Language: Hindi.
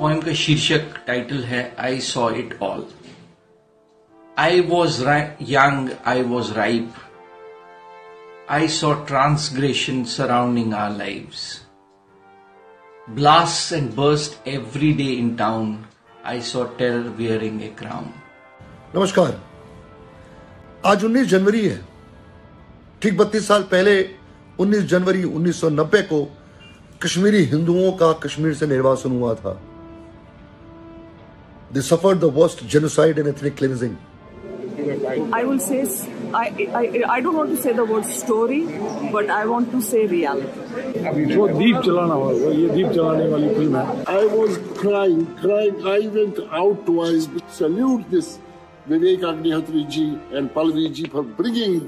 पोएम का शीर्षक टाइटल है I saw it all I was young I was ripe I saw transgression surrounding our lives blasts and burst every day in town. I saw terror wearing a crown. नमस्कार। आज 19 जनवरी है। ठीक बत्तीस साल पहले 19 जनवरी 1990 को कश्मीरी हिंदुओं का कश्मीर से निर्वासन हुआ था। They suffered the worst genocide and ethnic cleansing I will say, I, I, I don't want to say the word story, but I want to say reality. वो दीप जलाना होगा ये दीप जलाने वाली फिल्म है I was crying, crying. I went out to I salute this Vivek Agnihotri ji and Pallavi ji for bringing